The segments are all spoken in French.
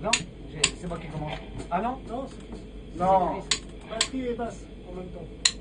Non C'est moi qui commence. Ah non Non, c'est Non. Batterie et basse en même temps.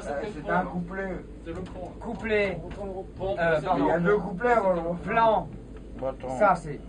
c'est euh, un couplet. C'est le. Couplet. Euh, Il y a deux couplets. Plan. Ça, c'est.